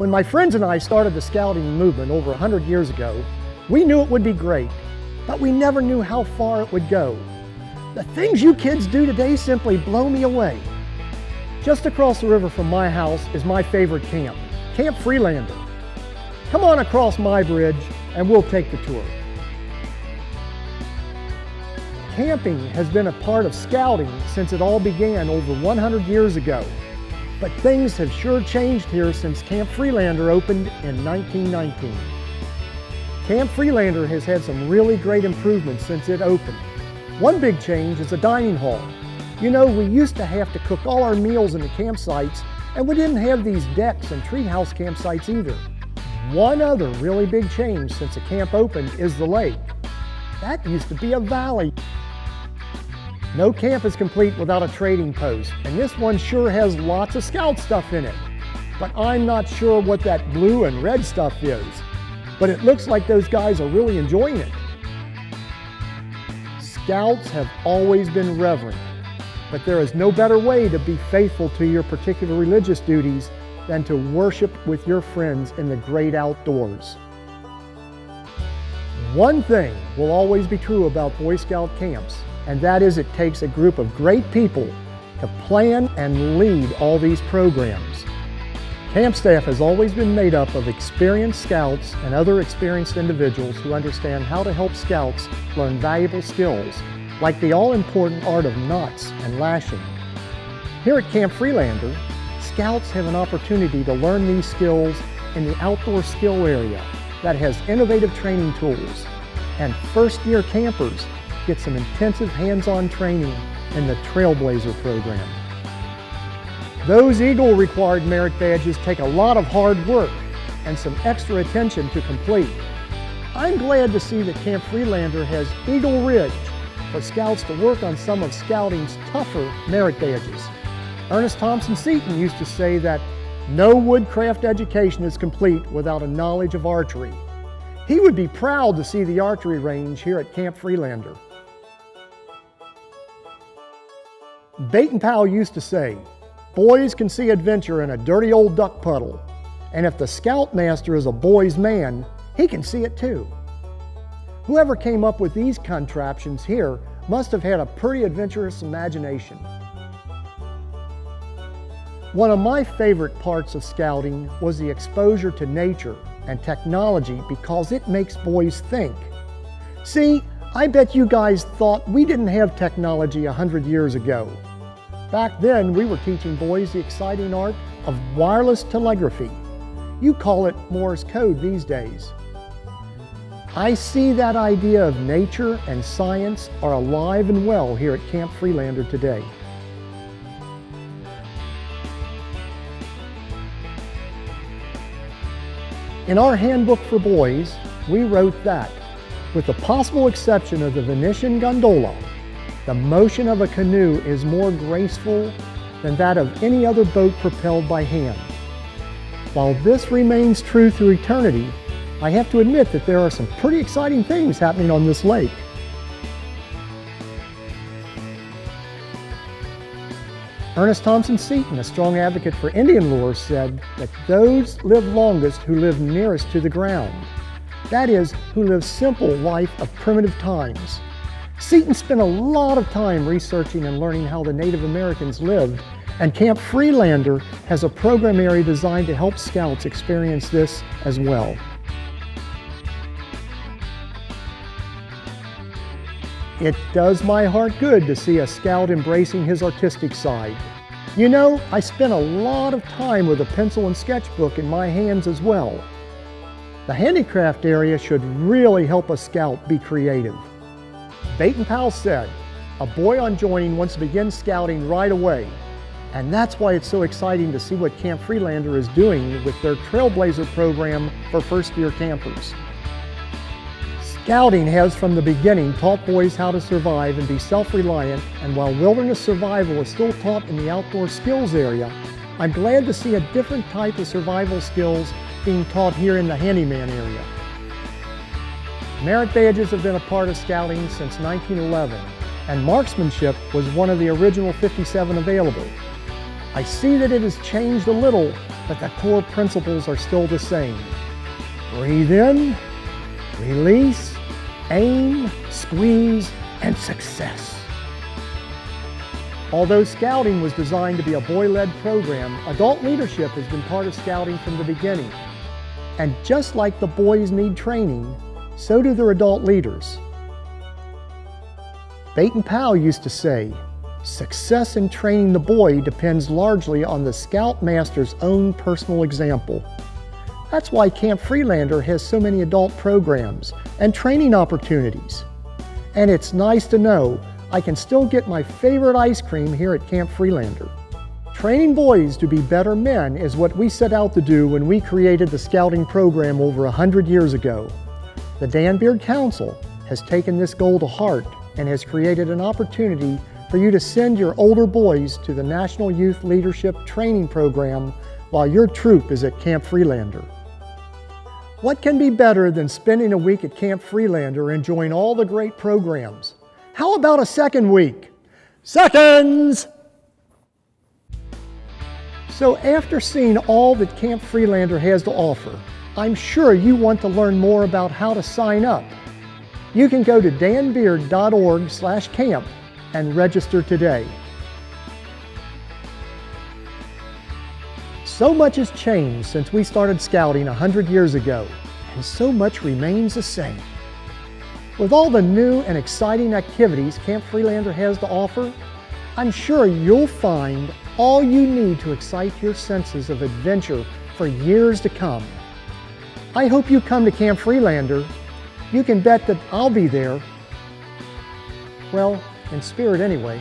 When my friends and I started the scouting movement over 100 years ago, we knew it would be great, but we never knew how far it would go. The things you kids do today simply blow me away. Just across the river from my house is my favorite camp, Camp Friedlander. Come on across my bridge and we'll take the tour. Camping has been a part of scouting since it all began over 100 years ago. But things have sure changed here since Camp Friedlander opened in 1919. Camp Friedlander has had some really great improvements since it opened. One big change is the dining hall. You know, we used to have to cook all our meals in the campsites, and we didn't have these decks and treehouse campsites either. One other really big change since the camp opened is the lake. That used to be a valley. No camp is complete without a trading post, and this one sure has lots of scout stuff in it. But I'm not sure what that blue and red stuff is. But it looks like those guys are really enjoying it. Scouts have always been reverent, but there is no better way to be faithful to your particular religious duties than to worship with your friends in the great outdoors. One thing will always be true about Boy Scout camps, and that is it takes a group of great people to plan and lead all these programs. Camp staff has always been made up of experienced scouts and other experienced individuals who understand how to help scouts learn valuable skills, like the all-important art of knots and lashing. Here at Camp Friedlander, scouts have an opportunity to learn these skills in the outdoor skill area that has innovative training tools, and first-year campers get some intensive hands-on training in the Trailblazer program. Those Eagle required merit badges take a lot of hard work and some extra attention to complete. I'm glad to see that Camp Friedlander has Eagle Ridge for scouts to work on some of scouting's tougher merit badges. Ernest Thompson Seton used to say that no woodcraft education is complete without a knowledge of archery. He would be proud to see the archery range here at Camp Friedlander. Baden Powell used to say, boys can see adventure in a dirty old duck puddle, and if the scoutmaster is a boy's man, he can see it too. Whoever came up with these contraptions here must have had a pretty adventurous imagination. One of my favorite parts of scouting was the exposure to nature and technology because it makes boys think. See, I bet you guys thought we didn't have technology a hundred years ago. Back then, we were teaching boys the exciting art of wireless telegraphy. You call it Morse code these days. I see that idea of nature and science are alive and well here at Camp Friedlander today. In our handbook for boys, we wrote that, with the possible exception of the Venetian gondola, the motion of a canoe is more graceful than that of any other boat propelled by hand. While this remains true through eternity, I have to admit that there are some pretty exciting things happening on this lake. Ernest Thompson Seton, a strong advocate for Indian lore, said that those live longest who live nearest to the ground. That is, who live simple life of primitive times. Seton spent a lot of time researching and learning how the Native Americans lived, and Camp Friedlander has a program area designed to help scouts experience this as well. It does my heart good to see a scout embracing his artistic side. You know, I spent a lot of time with a pencil and sketchbook in my hands as well. The handicraft area should really help a scout be creative. Baden Powell said, a boy on joining wants to begin scouting right away. And that's why it's so exciting to see what Camp Friedlander is doing with their Trailblazer program for first year campers. Scouting has from the beginning taught boys how to survive and be self-reliant, and while wilderness survival is still taught in the outdoor skills area, I'm glad to see a different type of survival skills being taught here in the handyman area. Merit badges have been a part of scouting since 1911, and marksmanship was one of the original 57 available. I see that it has changed a little, but the core principles are still the same. Breathe in, release, aim, squeeze, and success. Although Scouting was designed to be a boy-led program, adult leadership has been part of Scouting from the beginning. And just like the boys need training, so do their adult leaders. Baden Powell used to say, success in training the boy depends largely on the Scoutmaster's own personal example. That's why Camp Friedlander has so many adult programs and training opportunities. And it's nice to know I can still get my favorite ice cream here at Camp Friedlander. Training boys to be better men is what we set out to do when we created the scouting program over 100 years ago. The Dan Beard Council has taken this goal to heart and has created an opportunity for you to send your older boys to the National Youth Leadership Training Program while your troop is at Camp Friedlander. What can be better than spending a week at Camp Friedlander enjoying all the great programs? How about a second week? Seconds! So after seeing all that Camp Friedlander has to offer, I'm sure you want to learn more about how to sign up. You can go to danbeard.org slash camp and register today. So much has changed since we started scouting 100 years ago, and so much remains the same. With all the new and exciting activities Camp Friedlander has to offer, I'm sure you'll find all you need to excite your senses of adventure for years to come. I hope you come to Camp Friedlander. You can bet that I'll be there. Well, in spirit anyway.